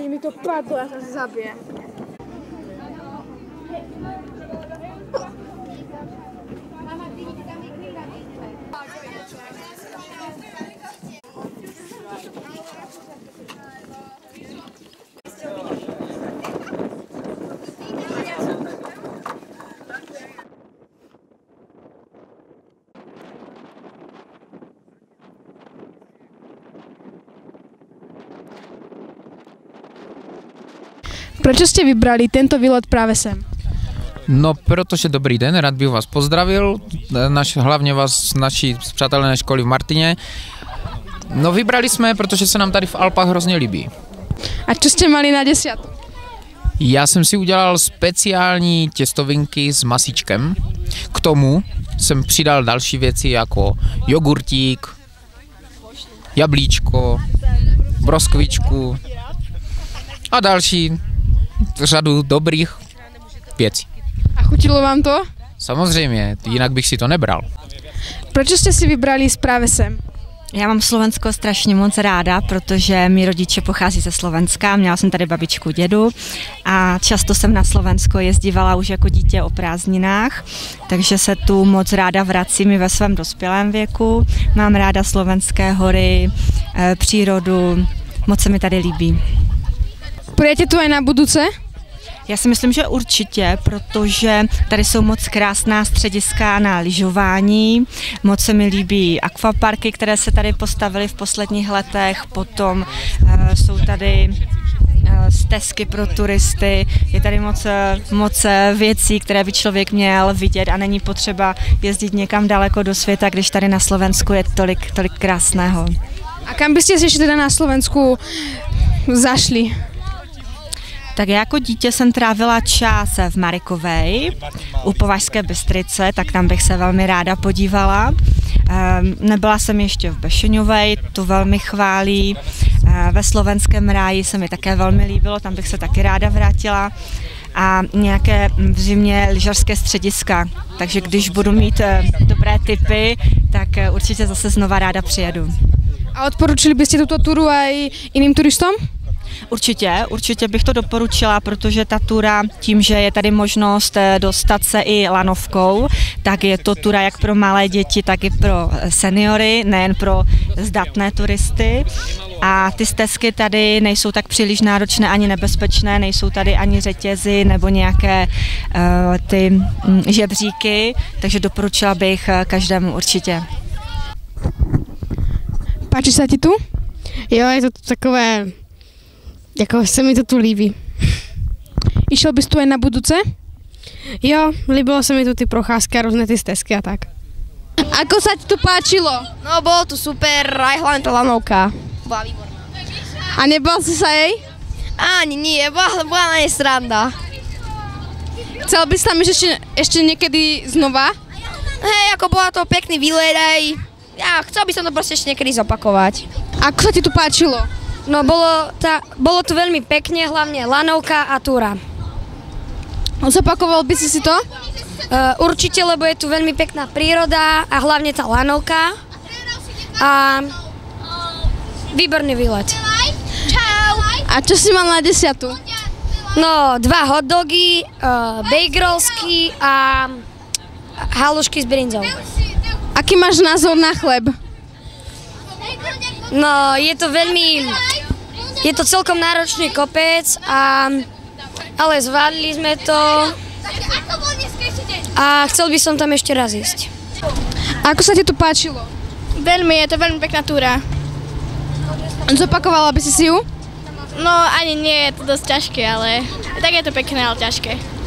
Jeśli mi to padło, ja to zabiję. Proč jste vybrali tento výlet právě sem? No, protože dobrý den, rád bych vás pozdravil, naš, hlavně vás z naší přátelné školy v Martině. No, vybrali jsme, protože se nám tady v Alpách hrozně líbí. A co jste mali na desiatu? Já jsem si udělal speciální těstovinky s masičkem. K tomu jsem přidal další věci jako jogurtík, jablíčko, broskvičku a další řadu dobrých věcí. A chutilo vám to? Samozřejmě, jinak bych si to nebral. Proč jste si vybrali právě sem? Já mám Slovensko strašně moc ráda, protože mi rodiče pochází ze Slovenska, měla jsem tady babičku, dědu a často jsem na Slovensko jezdívala už jako dítě o prázdninách, takže se tu moc ráda vracím i ve svém dospělém věku. Mám ráda slovenské hory, eh, přírodu, moc se mi tady líbí. Půjdete tu aj na budouce? Já si myslím, že určitě, protože tady jsou moc krásná střediska na lyžování, moc se mi líbí akvaparky, které se tady postavily v posledních letech, potom uh, jsou tady eh, stezky pro turisty, je tady moc, eh, moc věcí, které by člověk měl vidět a není potřeba jezdit někam daleko do světa, když tady na Slovensku je tolik, tolik krásného. A kam byste si ještě teda na Slovensku zašli? Tak já jako dítě jsem trávila čas v Marikovej u Považské Bystrice, tak tam bych se velmi ráda podívala. Ehm, nebyla jsem ještě v Bešeňovej, to velmi chválí. Ehm, ve slovenském ráji se mi také velmi líbilo, tam bych se taky ráda vrátila a nějaké v zimě lyžařské střediska. Takže když budu mít eh, dobré typy, tak eh, určitě zase znova ráda přijedu. A odporučili byste tuto turu i jiným turistům? Určitě, určitě bych to doporučila, protože ta tura, tím, že je tady možnost eh, dostat se i lanovkou, tak je to tura jak pro malé děti, tak i pro eh, seniory, nejen pro zdatné turisty. A ty stezky tady nejsou tak příliš náročné ani nebezpečné, nejsou tady ani řetězy nebo nějaké uh, ty mm, žebříky, takže doporučila bych každému určitě. Páči se ti tu? Jo, je to takové jako se mi to tu líbí. Išel bys tu aj na budúce? Jo, líbilo se mi tu ty procházky a různé ty stezky a tak. Ako sa ti tu páčilo? No, bolo tu super, aj hlavne tá lanovka. Bola výborná. A nebal si sa jej? Ani nie, bola, bola na nej sranda. Chcel bys tam ísť ešte, ešte niekedy znova? Hej, ako bola to pekný výlet aj... Ja chcel by som to proste ešte niekedy zopakovať. Ako sa ti tu páčilo? No bolo, tá, bolo tu veľmi pekne, hlavne lanovka a túra. Zopakoval by si si to? Uh, určite, lebo je tu veľmi pekná príroda a hlavne tá lanovka. A výborný výlet. Čau. A čo si mal na desiatu? No, dva hotdogy, uh, bejgrolsky a halušky s brinzou. Aký máš názor na chleb? No, je to veľmi, je to celkom náročný kopec, a, ale zvládli sme to a chcel by som tam ešte raz ísť. A ako sa ti tu páčilo? Veľmi, je to veľmi pekná túra. Zopakovala by si si ju? No ani nie, je to dosť ťažké, ale tak je to pekné, ale ťažké.